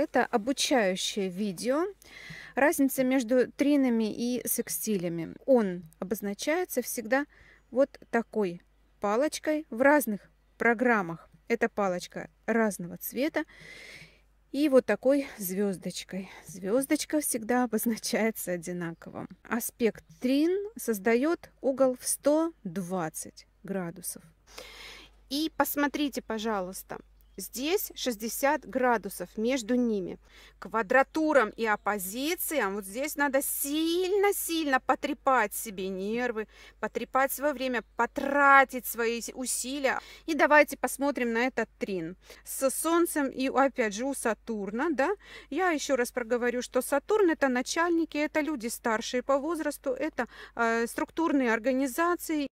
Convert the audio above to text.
Это обучающее видео. Разница между тринами и секстилями. Он обозначается всегда вот такой палочкой в разных программах. Эта палочка разного цвета. И вот такой звездочкой. Звездочка всегда обозначается одинаково. Аспект трин создает угол в 120 градусов. И посмотрите, пожалуйста, Здесь 60 градусов между ними. Квадратурам и оппозициям вот здесь надо сильно-сильно потрепать себе нервы, потрепать свое время, потратить свои усилия. И давайте посмотрим на этот трин. С Солнцем и опять же у Сатурна, да, я еще раз проговорю, что Сатурн это начальники, это люди старшие по возрасту, это э, структурные организации,